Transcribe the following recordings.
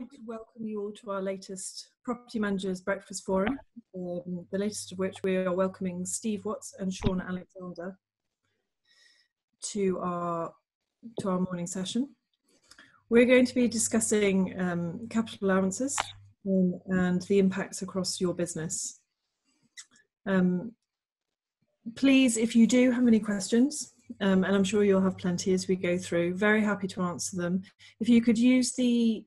like to welcome you all to our latest Property Managers Breakfast Forum, um, the latest of which we are welcoming Steve Watts and Sean Alexander to our, to our morning session. We're going to be discussing um, capital allowances um, and the impacts across your business. Um, please, if you do have any questions, um, and I'm sure you'll have plenty as we go through, very happy to answer them. If you could use the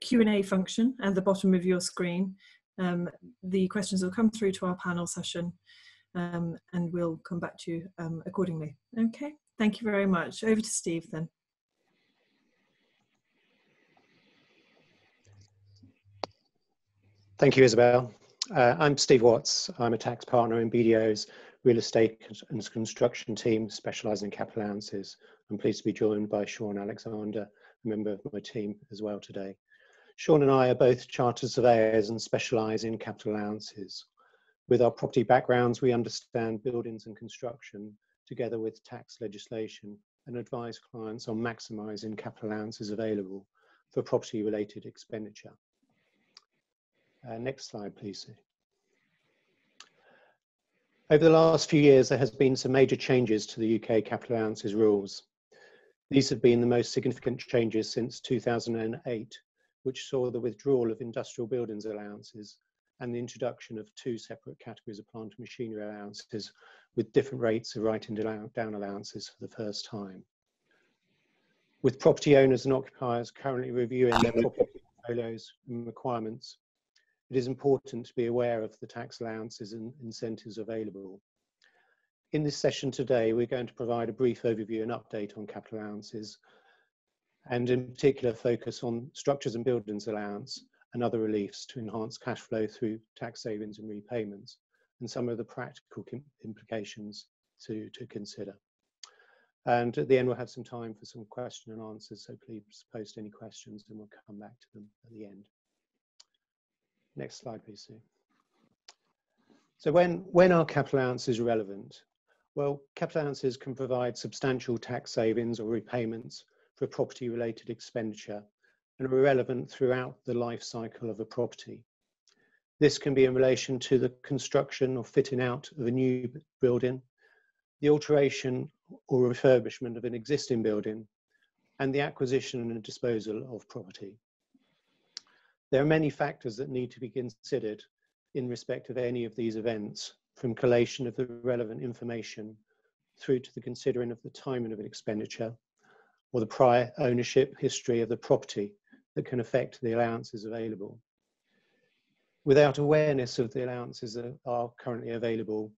Q&A function at the bottom of your screen. Um, the questions will come through to our panel session um, and we'll come back to you um, accordingly. Okay, thank you very much. Over to Steve then. Thank you, Isabel. Uh, I'm Steve Watts. I'm a tax partner in BDO's real estate and construction team specialising in capital allowances. I'm pleased to be joined by Sean Alexander, a member of my team as well today. Sean and I are both chartered surveyors and specialise in capital allowances. With our property backgrounds, we understand buildings and construction together with tax legislation and advise clients on maximising capital allowances available for property related expenditure. Uh, next slide, please. Over the last few years, there has been some major changes to the UK capital allowances rules. These have been the most significant changes since 2008 which saw the withdrawal of industrial buildings allowances and the introduction of two separate categories of plant and machinery allowances with different rates of writing down allowances for the first time. With property owners and occupiers currently reviewing their property portfolios and requirements, it is important to be aware of the tax allowances and incentives available. In this session today, we're going to provide a brief overview and update on capital allowances and in particular focus on structures and buildings allowance and other reliefs to enhance cash flow through tax savings and repayments and some of the practical implications to, to consider. And at the end, we'll have some time for some question and answers, so please post any questions and we'll come back to them at the end. Next slide, please, Sue. So when, when are capital allowances relevant? Well, capital allowances can provide substantial tax savings or repayments for property related expenditure and are relevant throughout the life cycle of a property. This can be in relation to the construction or fitting out of a new building, the alteration or refurbishment of an existing building, and the acquisition and disposal of property. There are many factors that need to be considered in respect of any of these events, from collation of the relevant information through to the considering of the timing of an expenditure or the prior ownership history of the property that can affect the allowances available. Without awareness of the allowances that are currently available,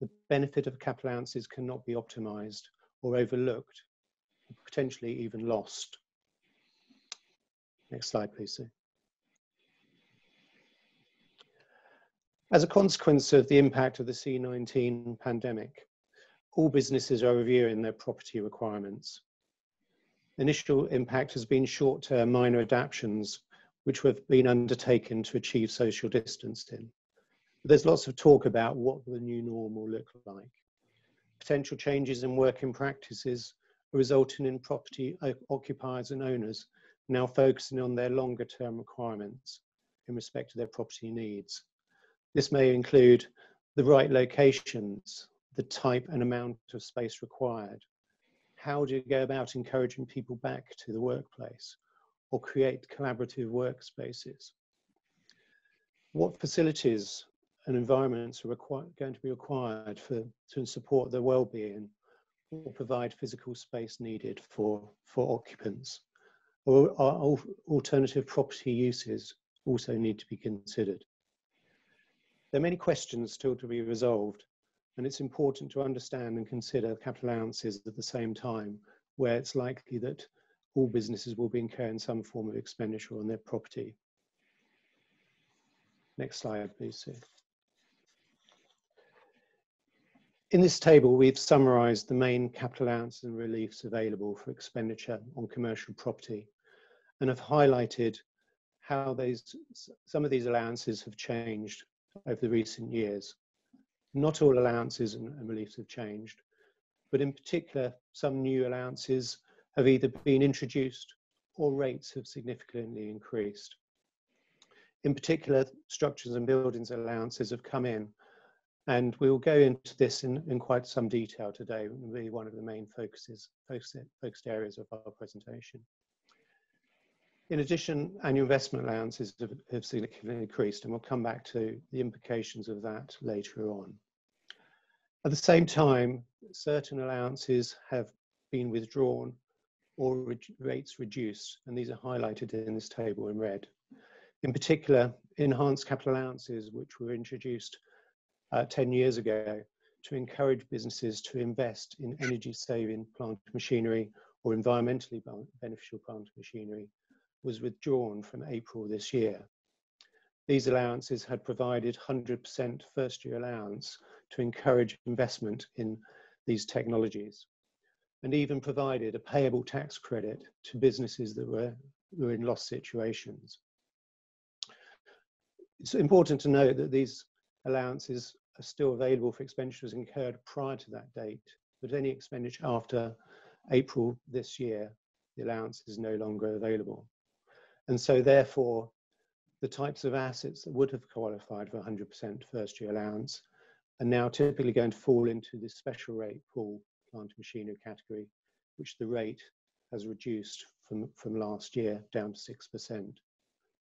the benefit of capital allowances cannot be optimised or overlooked, potentially even lost. Next slide, please, Sue. As a consequence of the impact of the C19 pandemic, all businesses are reviewing their property requirements initial impact has been short-term minor adaptations which have been undertaken to achieve social distancing. There's lots of talk about what the new norm will look like. Potential changes in working practices are resulting in property occupiers and owners now focusing on their longer term requirements in respect to their property needs. This may include the right locations, the type and amount of space required, how do you go about encouraging people back to the workplace or create collaborative workspaces? What facilities and environments are going to be required for to support their well-being or provide physical space needed for, for occupants? Or are alternative property uses also need to be considered? There are many questions still to be resolved and it's important to understand and consider capital allowances at the same time, where it's likely that all businesses will be incurring some form of expenditure on their property. Next slide, please. In this table, we've summarised the main capital allowances and reliefs available for expenditure on commercial property and have highlighted how these, some of these allowances have changed over the recent years. Not all allowances and, and reliefs have changed, but in particular, some new allowances have either been introduced or rates have significantly increased. In particular, structures and buildings allowances have come in, and we will go into this in, in quite some detail today. It will be one of the main focuses, focus, focused areas of our presentation. In addition, annual investment allowances have, significantly increased, and we'll come back to the implications of that later on. At the same time, certain allowances have been withdrawn or re rates reduced, and these are highlighted in this table in red. In particular, enhanced capital allowances, which were introduced uh, 10 years ago to encourage businesses to invest in energy saving plant machinery or environmentally beneficial plant machinery, was withdrawn from April this year. These allowances had provided 100% first year allowance to encourage investment in these technologies and even provided a payable tax credit to businesses that were, were in loss situations. It's important to note that these allowances are still available for expenditures incurred prior to that date, but any expenditure after April this year, the allowance is no longer available. And so therefore, the types of assets that would have qualified for 100% first year allowance are now typically going to fall into the special rate pool plant machinery category, which the rate has reduced from, from last year down to 6%.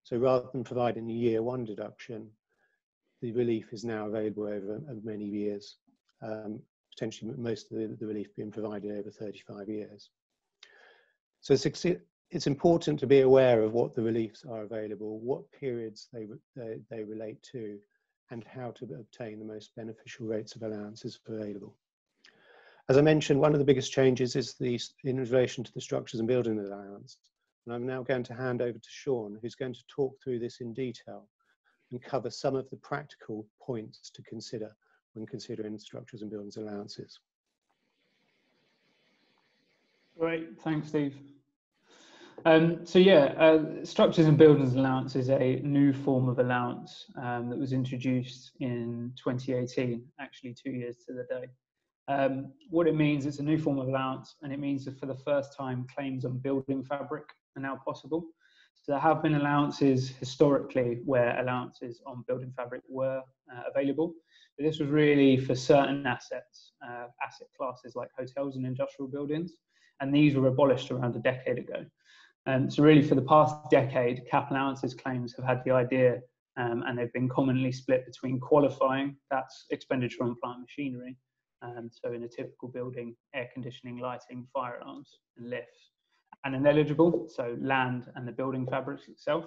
So rather than providing a year one deduction, the relief is now available over many years, um, potentially most of the, the, relief being provided over 35 years. So it's important to be aware of what the reliefs are available, what periods they, they, they relate to, and how to obtain the most beneficial rates of allowances available. As I mentioned, one of the biggest changes is the, in relation to the structures and building allowance. And I'm now going to hand over to Sean, who's going to talk through this in detail and cover some of the practical points to consider when considering structures and buildings allowances. Great, thanks, Steve. Um, so yeah, uh, structures and buildings allowance is a new form of allowance um, that was introduced in 2018, actually two years to the day. Um, what it means, it's a new form of allowance, and it means that for the first time, claims on building fabric are now possible. So there have been allowances historically where allowances on building fabric were uh, available, but this was really for certain assets, uh, asset classes like hotels and industrial buildings, and these were abolished around a decade ago. Um, so really for the past decade, cap allowances claims have had the idea um, and they've been commonly split between qualifying, that's expenditure on plant machinery, um, so in a typical building, air conditioning, lighting, fire alarms and lifts, and ineligible, so land and the building fabrics itself.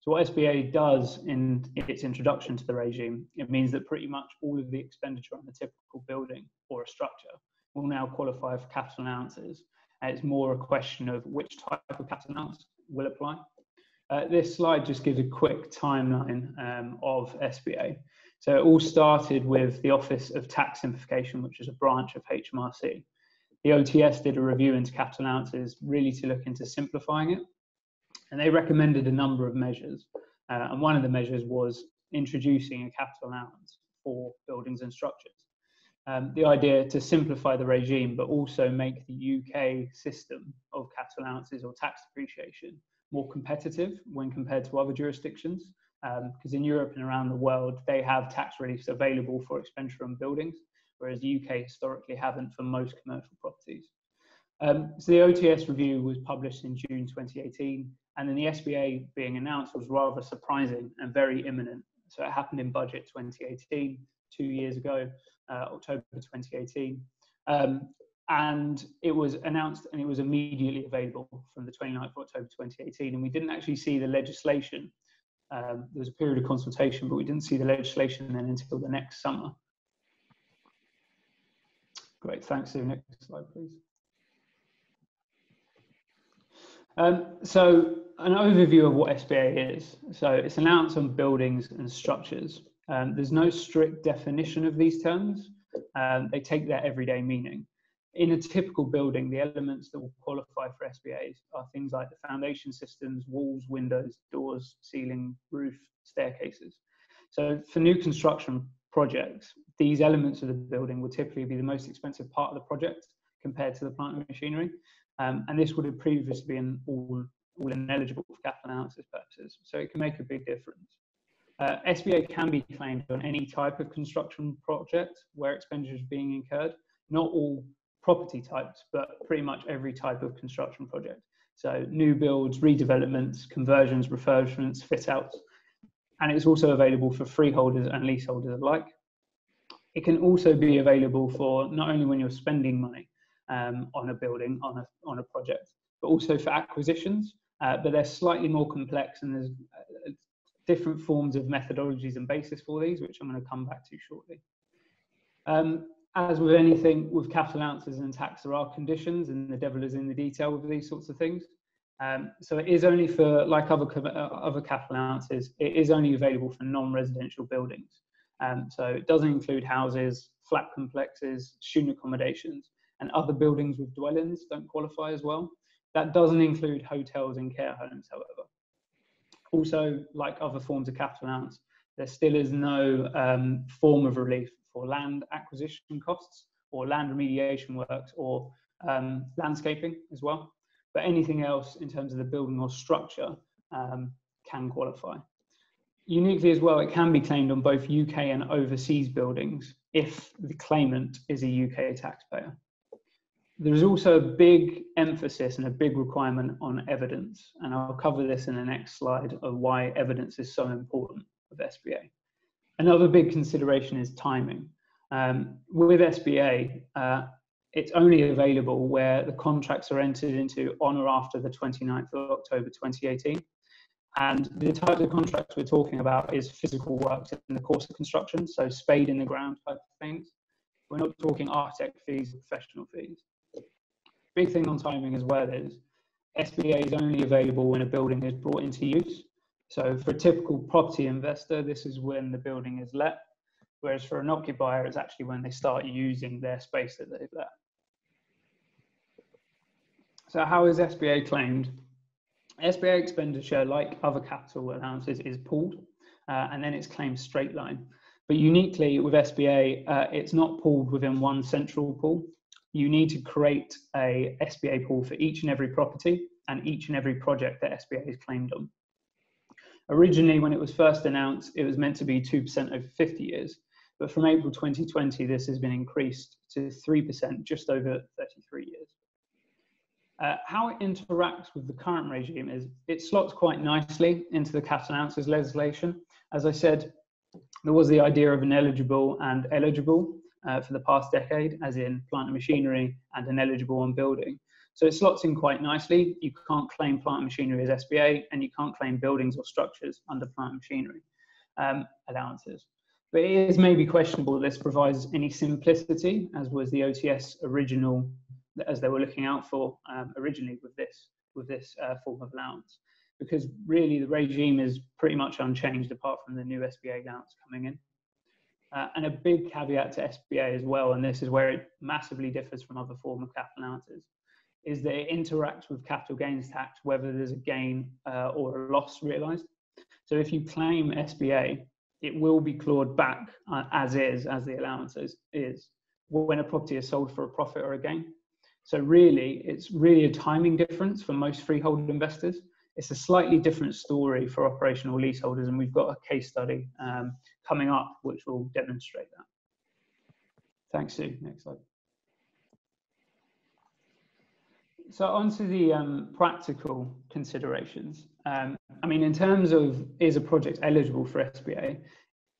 So what SBA does in its introduction to the regime, it means that pretty much all of the expenditure on a typical building or a structure will now qualify for capital allowances it's more a question of which type of capital allowance will apply. Uh, this slide just gives a quick timeline um, of SBA. So it all started with the Office of Tax Simplification, which is a branch of HMRC. The OTS did a review into capital allowances really to look into simplifying it. And they recommended a number of measures. Uh, and one of the measures was introducing a capital allowance for buildings and structures um, the idea to simplify the regime, but also make the UK system of capital allowances or tax depreciation more competitive when compared to other jurisdictions. Because um, in Europe and around the world, they have tax reliefs available for expenditure on buildings, whereas the UK historically haven't for most commercial properties. Um, so the OTS review was published in June 2018, and then the SBA being announced was rather surprising and very imminent. So it happened in budget 2018, two years ago, October 2018. Um, and it was announced and it was immediately available from the 29th of October 2018. And we didn't actually see the legislation. Um, there was a period of consultation, but we didn't see the legislation then until the next summer. Great, thanks. So next slide, please. Um, so an overview of what SBA is. So it's an on buildings and structures. Um, there's no strict definition of these terms. Um, they take their everyday meaning. In a typical building, the elements that will qualify for SBAs are things like the foundation systems, walls, windows, doors, ceiling, roof, staircases. So for new construction projects, these elements of the building will typically be the most expensive part of the project compared to the plant and machinery. Um, and this would have previously been all all ineligible for capital allowances purposes. So it can make a big difference. Uh, SBA can be claimed on any type of construction project where expenditure is being incurred, not all property types, but pretty much every type of construction project. So new builds, redevelopments, conversions, refurbishments, fit outs. And it's also available for freeholders and leaseholders alike. It can also be available for not only when you're spending money um, on a building, on a, on a project, but also for acquisitions. Uh, but they're slightly more complex and there's uh, different forms of methodologies and basis for these, which I'm going to come back to shortly. Um, as with anything with capital allowances and tax, there are conditions, and the devil is in the detail with these sorts of things. Um, so it is only for, like other, uh, other capital allowances, it is only available for non-residential buildings. Um, so it doesn't include houses, flat complexes, student accommodations, and other buildings with dwellings don't qualify as well. That doesn't include hotels and care homes, however. Also, like other forms of capital allowance, there still is no um, form of relief for land acquisition costs or land remediation works or um, landscaping as well. But anything else in terms of the building or structure um, can qualify. Uniquely as well, it can be claimed on both UK and overseas buildings if the claimant is a UK taxpayer. There's also a big emphasis and a big requirement on evidence, and I'll cover this in the next slide of why evidence is so important with SBA. Another big consideration is timing. Um, with SBA, uh, it's only available where the contracts are entered into on or after the 29th of October 2018. And the type of contracts we're talking about is physical works in the course of construction, so spade in the ground type of things. We're not talking architect fees, professional fees. Big thing on timing as well is SBA is only available when a building is brought into use. So for a typical property investor, this is when the building is let, whereas for an occupier, it's actually when they start using their space that they've let. So how is SBA claimed? SBA expenditure, like other capital allowances, is pooled uh, and then it's claimed straight line. But uniquely with SBA, uh, it's not pooled within one central pool. You need to create a SBA pool for each and every property and each and every project that SBA is claimed on. Originally, when it was first announced, it was meant to be 2% over 50 years. But from April 2020, this has been increased to 3% just over 33 years. Uh, how it interacts with the current regime is it slots quite nicely into the capital allowances legislation. As I said, there was the idea of ineligible and eligible uh, for the past decade, as in plant and machinery and ineligible on building. So it slots in quite nicely. You can't claim plant and machinery as SBA, and you can't claim buildings or structures under plant and machinery um, allowances. But it is maybe questionable that this provides any simplicity, as was the OTS original as they were looking out for um, originally with this with this uh, form of allowance, because really the regime is pretty much unchanged apart from the new SBA allowance coming in. Uh, and a big caveat to SBA as well, and this is where it massively differs from other form of capital allowances, is that it interacts with capital gains tax whether there's a gain uh, or a loss realised. So if you claim SBA, it will be clawed back uh, as is, as the allowance is, is, when a property is sold for a profit or a gain. So really, it's really a timing difference for most freehold investors. It's a slightly different story for operational leaseholders, and we've got a case study um, coming up which will demonstrate that. Thanks, Sue. Next slide. So on to the um, practical considerations. Um, I mean, in terms of is a project eligible for SBA,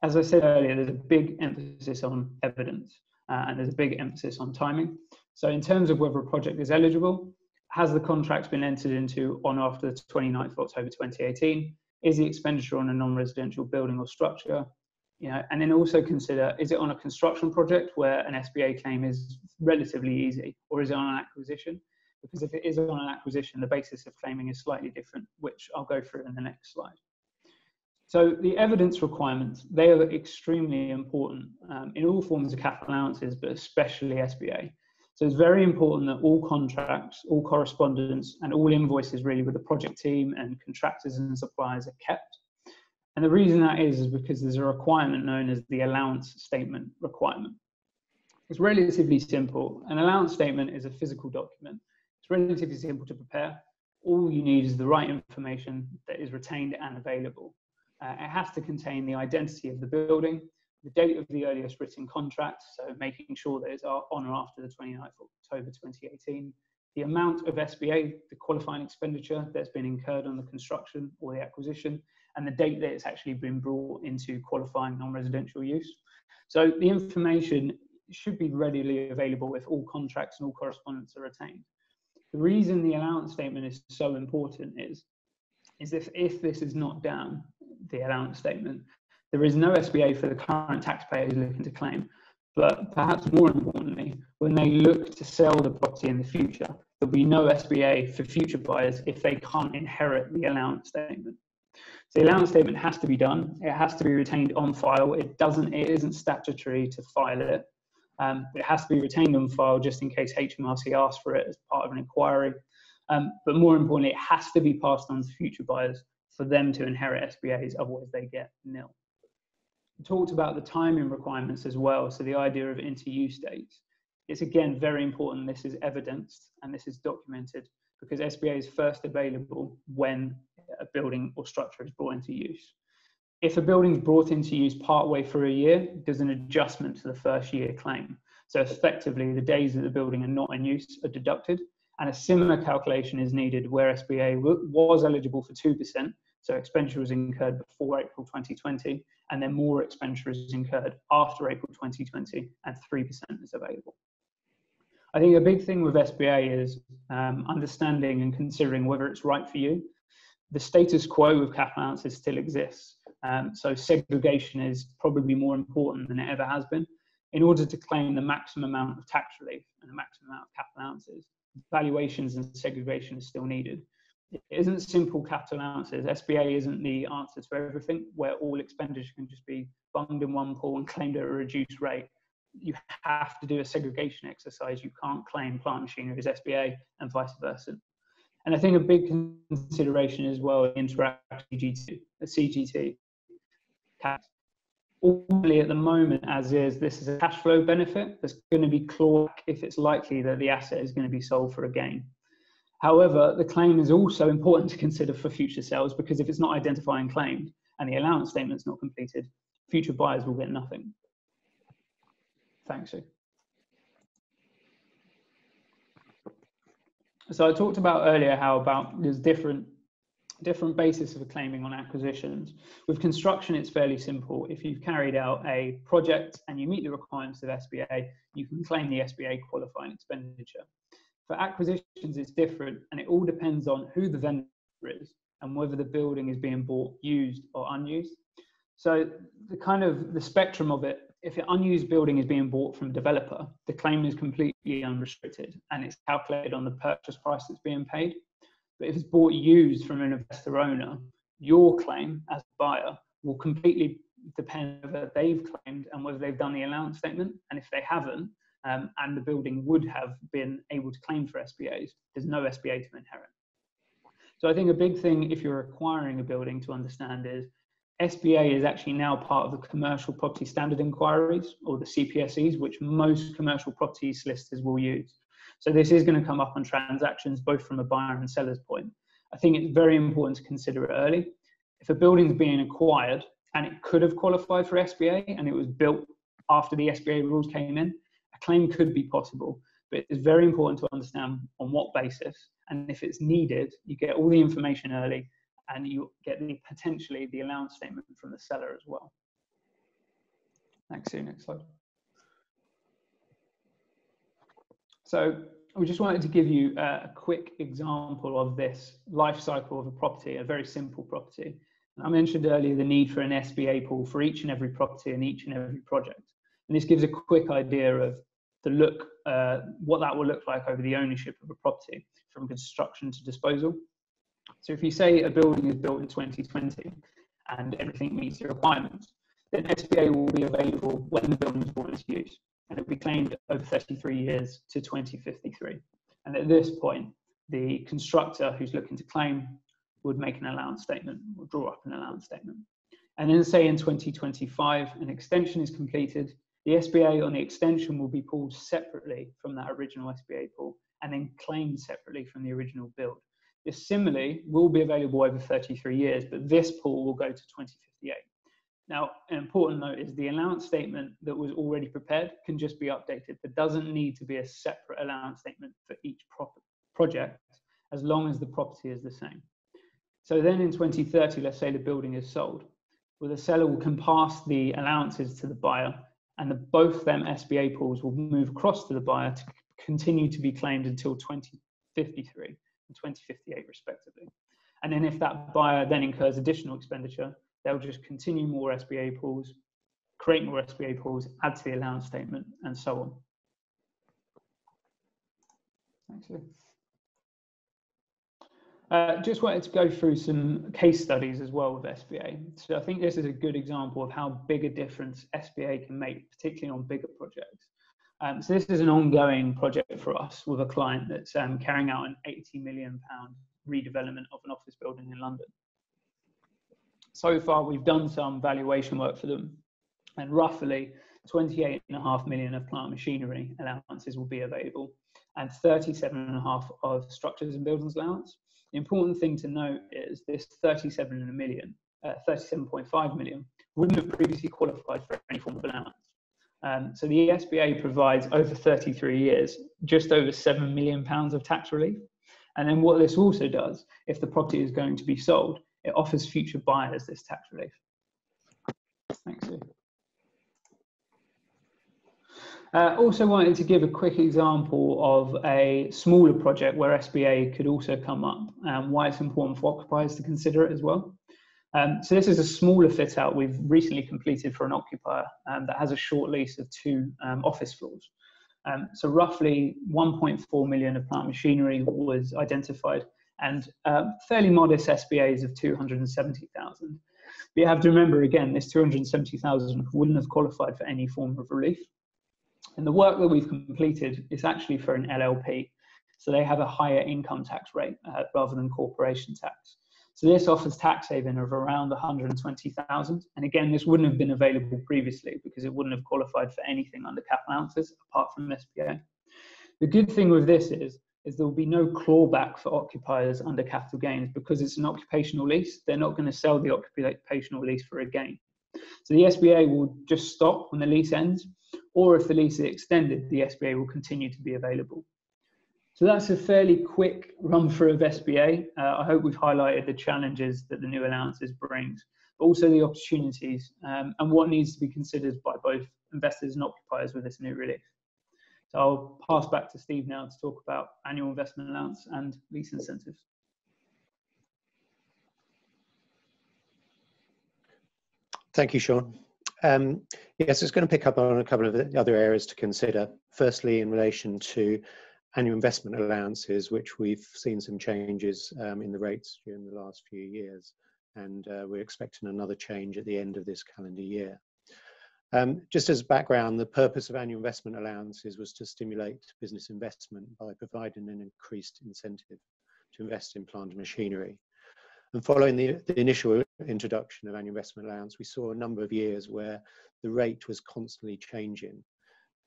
as I said earlier, there's a big emphasis on evidence uh, and there's a big emphasis on timing. So in terms of whether a project is eligible, has the contract been entered into on after the 29th of October 2018? Is the expenditure on a non-residential building or structure? You know, and then also consider, is it on a construction project where an SBA claim is relatively easy, or is it on an acquisition? Because if it is on an acquisition, the basis of claiming is slightly different, which I'll go through in the next slide. So the evidence requirements, they are extremely important um, in all forms of capital allowances, but especially SBA. So it's very important that all contracts, all correspondence, and all invoices really with the project team and contractors and suppliers are kept. And the reason that is is because there's a requirement known as the allowance statement requirement. It's relatively simple. An allowance statement is a physical document. It's relatively simple to prepare. all you need is the right information that is retained and available. Uh, it has to contain the identity of the building, the date of the earliest written contract, so making sure that it's on or after the 29th of October 2018, the amount of SBA, the qualifying expenditure that's been incurred on the construction or the acquisition, and the date that it's actually been brought into qualifying non-residential use. So the information should be readily available if all contracts and all correspondence are retained. The reason the allowance statement is so important is, is if, if this is not down, the allowance statement, there is no SBA for the current taxpayer who's looking to claim. But perhaps more importantly, when they look to sell the property in the future, there'll be no SBA for future buyers if they can't inherit the allowance statement. So the allowance statement has to be done. It has to be retained on file. It doesn't. It isn't statutory to file it. Um, it has to be retained on file just in case HMRC asks for it as part of an inquiry. Um, but more importantly, it has to be passed on to future buyers for them to inherit SBAs, otherwise they get nil. We talked about the timing requirements as well, so the idea of inter-use dates. It's again very important this is evidenced and this is documented because SBA is first available when a building or structure is brought into use. If a building is brought into use partway through a year, there's an adjustment to the first year claim. So effectively, the days that the building are not in use are deducted, and a similar calculation is needed where SBA was eligible for 2%, so expenditure was incurred before April 2020, and then more expenditure is incurred after April 2020, and 3% is available. I think a big thing with SBA is um, understanding and considering whether it's right for you. The status quo of cap allowances still exists, um, so segregation is probably more important than it ever has been. In order to claim the maximum amount of tax relief and the maximum amount of cap allowances, valuations and segregation is still needed it isn't simple capital allowances. SBA isn't the answer to everything, where all expenditure can just be bunged in one pool and claimed at a reduced rate. You have to do a segregation exercise. You can't claim plant machinery as SBA and vice versa. And I think a big consideration as well interact CGT, CGT. Only at the moment, as is, this is a cash flow benefit that's going to be clawed if it's likely that the asset is going to be sold for a gain. However, the claim is also important to consider for future sales because if it's not identified and claimed and the allowance statement is not completed, future buyers will get nothing. Thanks, Sue. So I talked about earlier how about there's different different basis for claiming on acquisitions. With construction, it's fairly simple. If you've carried out a project and you meet the requirements of SBA, you can claim the SBA qualifying expenditure. For acquisitions, it's different, and it all depends on who the vendor is and whether the building is being bought used or unused. So the kind of the spectrum of it, if an unused building is being bought from a developer, the claim is completely unrestricted and it's calculated on the purchase price that's being paid. But if it's bought used from an investor owner, your claim as a buyer will completely depend whether they've claimed and whether they've done the allowance statement. And if they haven't, um, and the building would have been able to claim for SBAs, there's no SBA to inherit. So I think a big thing if you're acquiring a building to understand is SBA is actually now part of the commercial property standard inquiries or the CPSEs, which most commercial property solicitors will use. So this is going to come up on transactions both from a buyer and seller's point. I think it's very important to consider it early. If a building is being acquired and it could have qualified for SBA and it was built after the SBA rules came in, a claim could be possible, but it's very important to understand on what basis. And if it's needed, you get all the information early and you get the potentially the allowance statement from the seller as well. Thanks, Sue. Next slide. So we just wanted to give you a quick example of this life cycle of a property, a very simple property. I mentioned earlier the need for an SBA pool for each and every property and each and every project. And this gives a quick idea of the look, uh, what that will look like over the ownership of a property from construction to disposal. So if you say a building is built in 2020 and everything meets the requirements, then SBA will be available when the building is brought into use and it will be claimed over 33 years to 2053. And at this point, the constructor who's looking to claim would make an allowance statement, or draw up an allowance statement. And then say in 2025, an extension is completed the SBA on the extension will be pulled separately from that original SBA pool and then claimed separately from the original build. This similarly will be available over 33 years, but this pool will go to 2058. Now, an important note is the allowance statement that was already prepared can just be updated. There doesn't need to be a separate allowance statement for each project as long as the property is the same. So then in 2030, let's say the building is sold, well, the seller will can pass the allowances to the buyer and the, both them SBA pools will move across to the buyer to continue to be claimed until 2053 and 2058 respectively. And then if that buyer then incurs additional expenditure, they'll just continue more SBA pools, create more SBA pools, add to the allowance statement, and so on. Thanks. Uh, just wanted to go through some case studies as well with SBA. So I think this is a good example of how big a difference SBA can make, particularly on bigger projects. Um, so this is an ongoing project for us with a client that's um, carrying out an 80 million pound redevelopment of an office building in London so far we've done some valuation work for them and roughly 28.5 million of plant machinery allowances will be available and 37.5 of structures and buildings allowance. The important thing to note is this 37 million, uh, 37.5 million wouldn't have previously qualified for any form of allowance. Um, so the SBA provides over 33 years, just over 7 million pounds of tax relief. And then what this also does, if the property is going to be sold, it offers future buyers this tax relief. Thanks, Uh, also wanted to give a quick example of a smaller project where SBA could also come up and why it's important for occupiers to consider it as well. Um, so this is a smaller fit out we've recently completed for an occupier um, that has a short lease of two um, office floors. Um, so roughly 1.4 million of plant machinery was identified and uh, fairly modest SBAs of 270,000. But you have to remember again, this 270,000 wouldn't have qualified for any form of relief. And the work that we've completed is actually for an LLP. So they have a higher income tax rate uh, rather than corporation tax. So this offers tax saving of around 120,000. And again, this wouldn't have been available previously because it wouldn't have qualified for anything under cap allowances apart from SBA. The good thing with this is is there will be no clawback for occupiers under capital gains because it's an occupational lease. They're not going to sell the occupational lease for a gain. So the SBA will just stop when the lease ends, or if the lease is extended, the SBA will continue to be available. So that's a fairly quick run through of SBA. Uh, I hope we've highlighted the challenges that the new allowances brings, but also the opportunities um, and what needs to be considered by both investors and occupiers with this new relief. So I'll pass back to Steve now to talk about annual investment allowance and lease incentives. Thank you, Sean. Um, yes, it's going to pick up on a couple of the other areas to consider. Firstly, in relation to annual investment allowances, which we've seen some changes um, in the rates during the last few years, and uh, we're expecting another change at the end of this calendar year. Um, just as background, the purpose of annual investment allowances was to stimulate business investment by providing an increased incentive to invest in plant and machinery. And following the, the, initial introduction of annual investment allowance, we saw a number of years where the rate was constantly changing.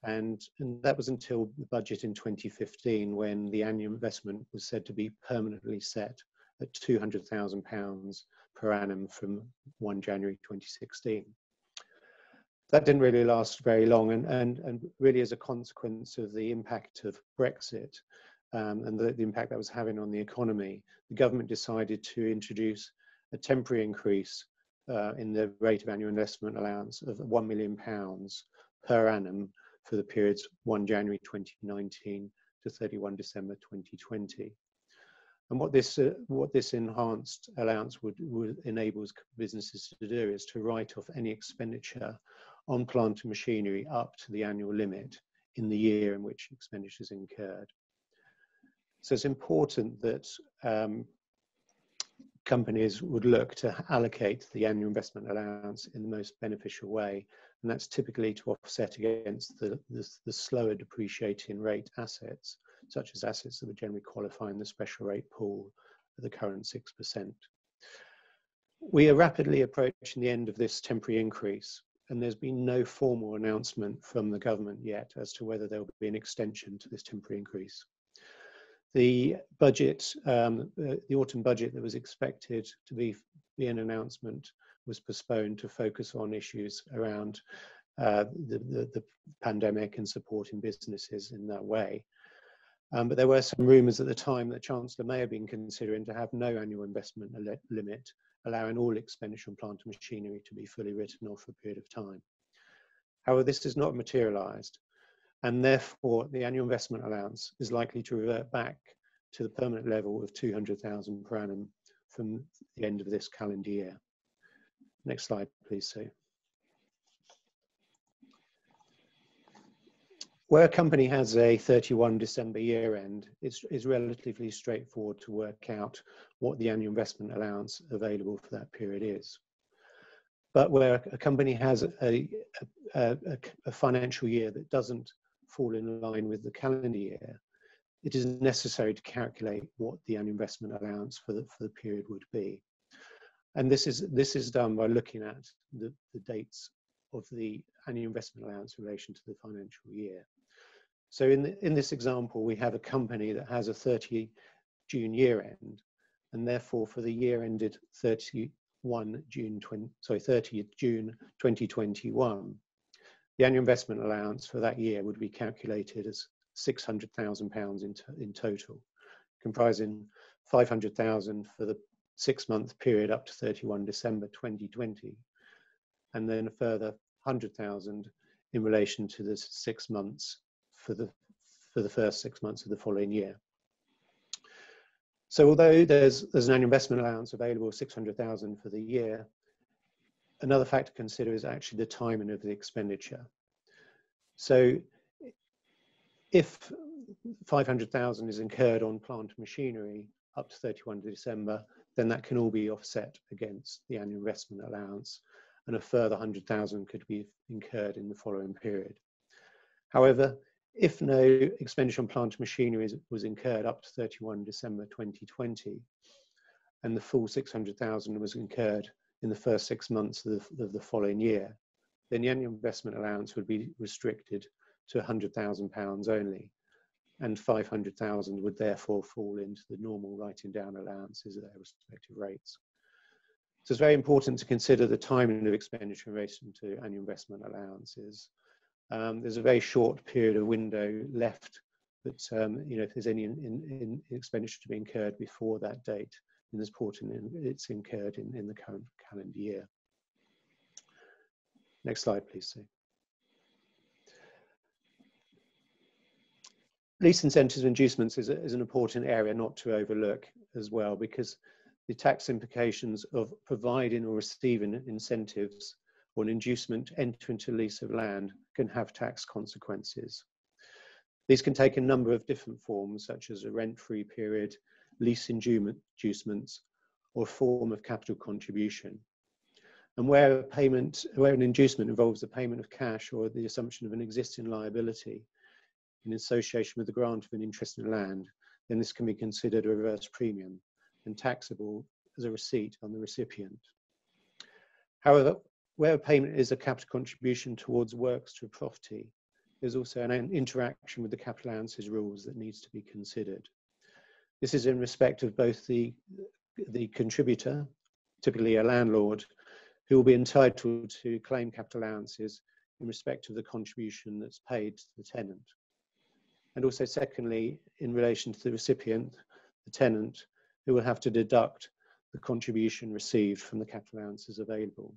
And, and that was until the budget in 2015 when the annual investment was said to be permanently set at £200,000 per annum from 1 January 2016 that didn't really last very long and, and, and really as a consequence of the impact of Brexit um, and the, the, impact that was having on the economy, the government decided to introduce a temporary increase uh, in the rate of annual investment allowance of £1 million per annum for the periods 1 January 2019 to 31 December 2020. And what this uh, what this enhanced allowance would, would enables businesses to do is to write off any expenditure on plant and machinery up to the annual limit in the year in which expenditure is incurred. So it's important that um, companies would look to allocate the annual investment allowance in the most beneficial way. And that's typically to offset against the, the, the slower depreciating rate assets, such as assets that would generally qualify in the special rate pool at the current 6%. We are rapidly approaching the end of this temporary increase and there's been no formal announcement from the government yet as to whether there will be an extension to this temporary increase. the budget, um, the autumn budget that was expected to be, be an announcement was postponed to focus on issues around uh, the, the, the, pandemic and supporting businesses in that way. Um, but there were some rumours at the time that Chancellor may have been considering to have no annual investment limit, allowing all expenditure on plant and machinery to be fully written off for a period of time. However, this has not materialised, and therefore the annual investment allowance is likely to revert back to the permanent level of 200,000 per annum from the end of this calendar year. Next slide, please, Sue. Where a company has a 31 December year end, it's, it's relatively straightforward to work out what the annual investment allowance available for that period is. But where a company has a, a, a, a financial year that doesn't fall in line with the calendar year, it is necessary to calculate what the annual investment allowance for the, for the period would be. And this is, this is done by looking at the, the dates of the annual investment allowance in relation to the financial year. So in, the, in this example, we have a company that has a 30 June year end, and therefore for the year ended 31 June 20, sorry, 30th June 2021, the annual investment allowance for that year would be calculated as £600,000 in, in total, comprising 500,000 for the six month period up to 31 December 2020, and then a further 100,000 in relation to the six months for the, for the first six months of the following year. So although there's, there's an annual investment allowance available 600,000 for the year, another factor to consider is actually the timing of the expenditure. So if 500,000 is incurred on plant machinery up to 31 December, then that can all be offset against the annual investment allowance and a further 100,000 could be incurred in the following period. However, if no expenditure on plant machinery was incurred up to 31 December 2020 and the full 600,000 was incurred in the first six months of the, of the following year, then the annual investment allowance would be restricted to £100,000 only, and 500,000 would therefore fall into the normal writing down allowances at their respective rates. So it's very important to consider the timing of expenditure in relation to annual investment allowances. Um, there's a very short period of window left, but um, you know if there's any in, in, expenditure to be incurred before that date, then it's important it's incurred in, in the current calendar year. Next slide, please, Sue. Lease incentives and inducements is, is an important area not to overlook as well because the tax implications of providing or receiving incentives or an inducement to enter into lease of land can have tax consequences. These can take a number of different forms, such as a rent-free period, lease inducements, or form of capital contribution. And where a payment, where an inducement involves the payment of cash or the assumption of an existing liability in association with the grant of an interest in land, then this can be considered a reverse premium and taxable as a receipt on the recipient. However, where a payment is a capital contribution towards works to a property, there's also an interaction with the capital allowances rules that needs to be considered. This is in respect of both the, the contributor, typically a landlord, who will be entitled to claim capital allowances in respect of the contribution that's paid to the tenant. And also, secondly, in relation to the recipient, the tenant, who will have to deduct the contribution received from the capital allowances available.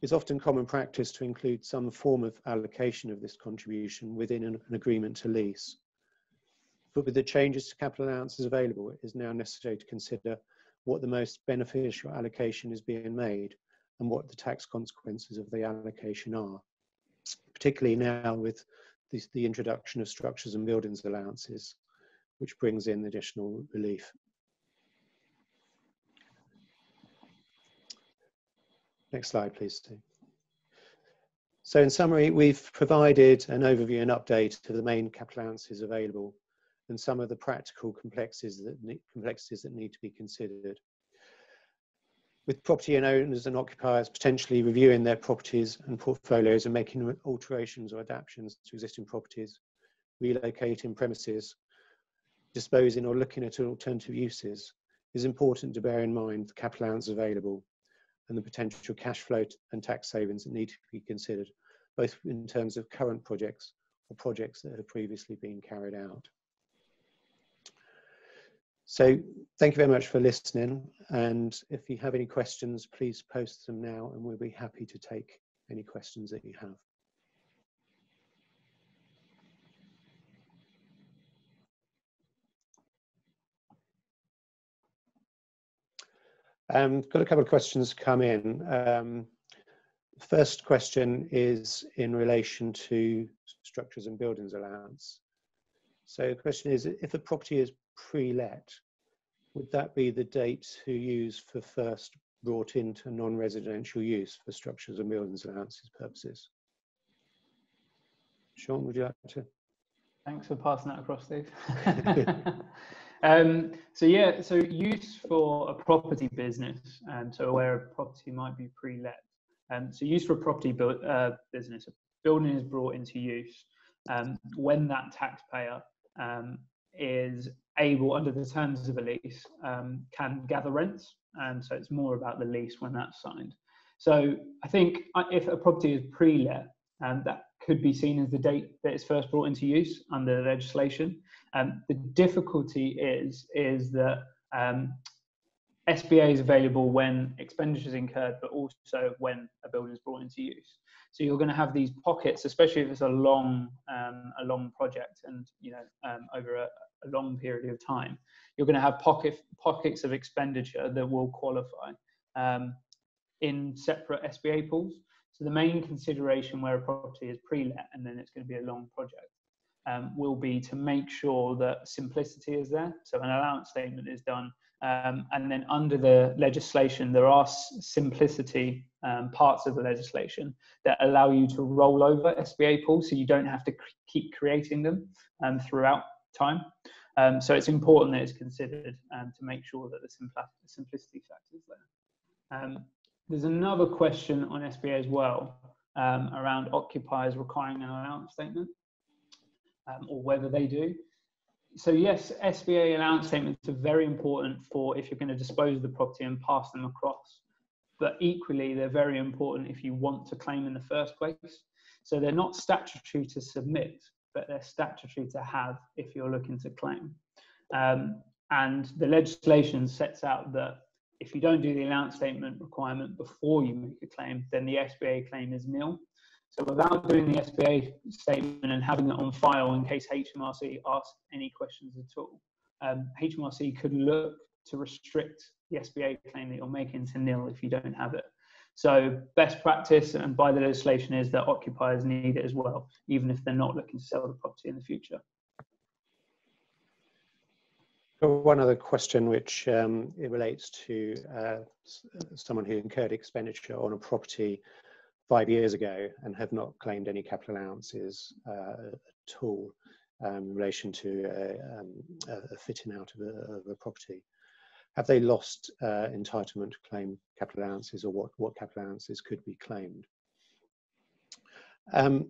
It's often common practice to include some form of allocation of this contribution within an, an agreement to lease. But with the changes to capital allowances available, it is now necessary to consider what the most beneficial allocation is being made and what the tax consequences of the allocation are, particularly now with the, the introduction of structures and buildings allowances, which brings in additional relief. Next slide, please, Steve. So in summary, we've provided an overview and update of the main capital allowances available and some of the practical complexities that, complexities that need to be considered. With property owners and occupiers potentially reviewing their properties and portfolios and making alterations or adaptations to existing properties, relocating premises, disposing or looking at alternative uses, it's important to bear in mind the capital allowance available and the potential cash flow and tax savings that need to be considered, both in terms of current projects or projects that have previously been carried out. So thank you very much for listening. And if you have any questions, please post them now and we'll be happy to take any questions that you have. Um, got a couple of questions come in. Um, first question is in relation to structures and buildings allowance. So the question is, if a property is pre-let, would that be the date to use for first brought into non-residential use for structures and buildings allowances purposes? Sean, would you like to? Thanks for passing that across, Steve. Um, so yeah, so use for a property business, and so where a property might be pre-let. Um, so use for a property bu- uh, business, a building is brought into use um, when that taxpayer um, is able, under the terms of a lease, um, can gather rents, and so it's more about the lease when that's signed. So I think uh, if a property is pre-let, um, that could be seen as the date that it's first brought into use under the legislation. Um, the difficulty is is that um, SBA is available when expenditure is incurred, but also when a building is brought into use. So you're going to have these pockets, especially if it's a long um, a long project and you know um, over a, a, long period of time. You're going to have pocket pockets of expenditure that will qualify um, in separate SBA pools. So the main consideration where a property is pre-let and then it's going to be a long project um, will be to make sure that simplicity is there. So an allowance statement is done. Um, and then under the legislation, there are simplicity um, parts of the legislation that allow you to roll over SBA pools so you don't have to keep creating them um, throughout time. Um, so it's important that it's considered um, to make sure that the simplicity factor is there. there's another question on SBA as well around occupiers requiring an allowance statement um, or whether they do. So yes, SBA allowance statements are very important for if you're going to dispose of the property and pass them across. But equally, they're very important if you want to claim in the first place. So they're not statutory to submit, but they're statutory to have if you're looking to claim. Um, and the legislation sets out that if you don't do the allowance statement requirement before you make a claim, then the SBA claim is nil. So without doing the SBA statement and having it on file in case HMRC asks any questions at all, um, HMRC could look to restrict the SBA claim that you're making to nil if you don't have it. So best practice and by the legislation is that occupiers need it as well, even if they're not looking to sell the property in the future. One other question which um, it relates to uh, someone who incurred expenditure on a property five years ago and have not claimed any capital allowances uh, at all um, in relation to a, um, a fitting out of a, of a, property. Have they lost uh, entitlement to claim capital allowances or what, what capital allowances could be claimed? Um,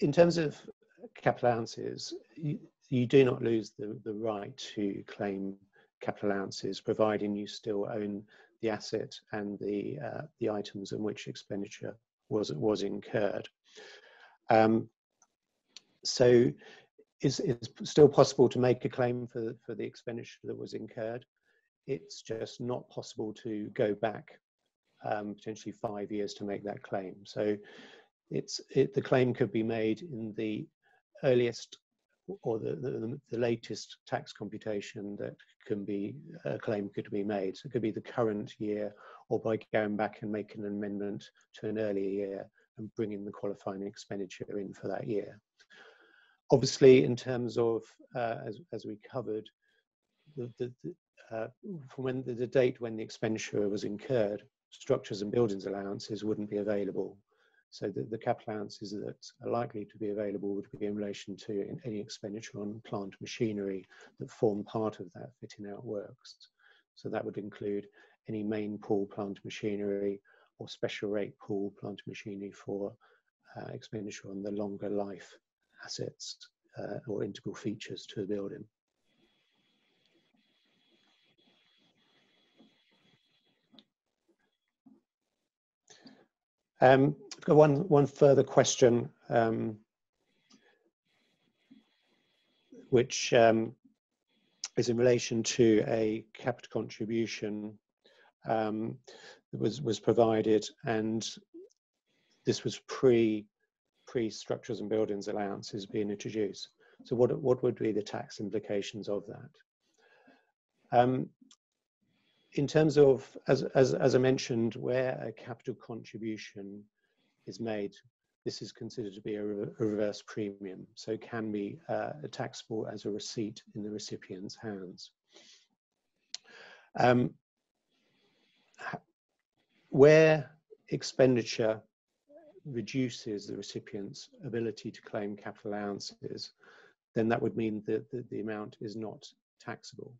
in terms of capital allowances, you, you, do not lose the, the right to claim capital allowances providing you still own the asset and the uh, the items in which expenditure was was incurred. Um, so, is it's still possible to make a claim for for the expenditure that was incurred. It's just not possible to go back um, potentially five years to make that claim. So, it's it, the claim could be made in the earliest or the, the, the, latest tax computation that can be a claim could be made. So it could be the current year or by going back and making an amendment to an earlier year and bringing the qualifying expenditure in for that year. Obviously, in terms of, uh, as, as we covered, the, the, uh, from when the, the date when the expenditure was incurred, structures and buildings allowances wouldn't be available. So the, the capital allowances that are likely to be available would be in relation to any expenditure on plant machinery that form part of that fitting out works. So that would include any main pool plant machinery or special rate pool plant machinery for uh, expenditure on the longer life assets uh, or integral features to the building. Um, one, one further question, um, which um, is in relation to a capital contribution um, that was, was provided and this was pre pre structures and buildings allowances being introduced. So what, what would be the tax implications of that? Um, in terms of, as, as, as I mentioned, where a capital contribution is made, this is considered to be a, re a reverse premium, so can be uh, taxable as a receipt in the recipient's hands. Um, where expenditure reduces the recipient's ability to claim capital allowances, then that would mean that the, the amount is not taxable.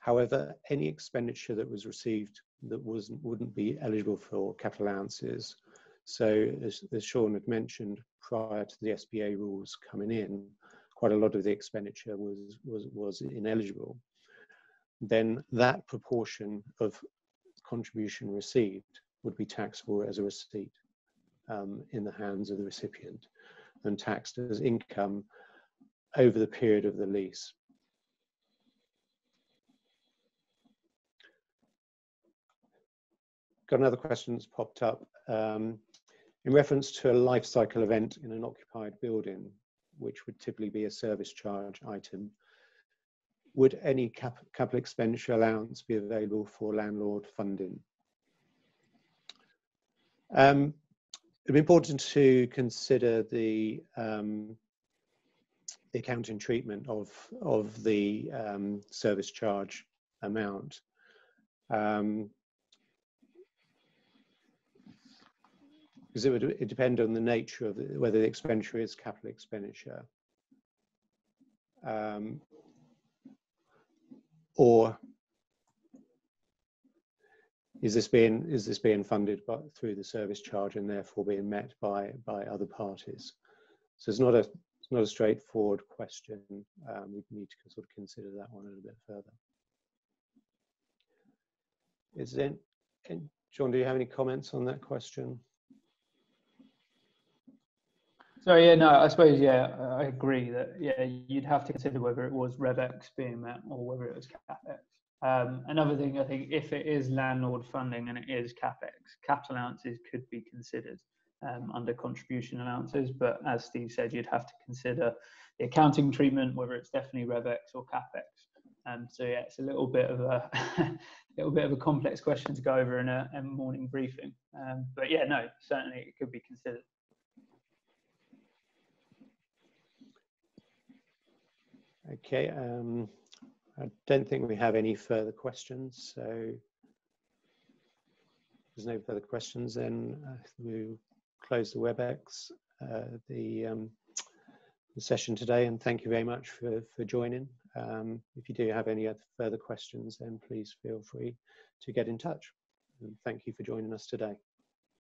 However, any expenditure that was received that wasn't wouldn't be eligible for capital allowances. So as, as Sean had mentioned, prior to the SBA rules coming in, quite a lot of the expenditure was was was ineligible. Then that proportion of contribution received would be taxable as a receipt um, in the hands of the recipient and taxed as income over the period of the lease. Got another question that's popped up. Um, in reference to a life cycle event in an occupied building, which would typically be a service charge item, would any cap capital expenditure allowance be available for landlord funding? Um, it'd be important to consider the um, the accounting treatment of of the um, service charge amount. Um, because it would it depend on the nature of the, whether the expenditure is capital expenditure um, or is this being is this being funded by, through the service charge and therefore being met by by other parties? So it's not a it's not a straightforward question. Um, we need to sort of consider that one a little bit further. Is then, Sean? Do you have any comments on that question? So yeah, no, I suppose yeah, I agree that yeah, you'd have to consider whether it was RevX being met or whether it was CapEx. Um, another thing, I think, if it is landlord funding and it is capex, capital allowances could be considered um, under contribution allowances. But as Steve said, you'd have to consider the accounting treatment, whether it's definitely RevX or capex. Um, so yeah, it's a little bit of a little bit of a complex question to go over in a, a morning briefing. Um, but yeah, no, certainly it could be considered. Okay. Um, I don't think we have any further questions. So there's no further questions, then uh, we'll close the WebEx, uh, the, um, the, session today. And thank you very much for, for joining. Um, if you do have any other further questions, then please feel free to get in touch. And thank you for joining us today.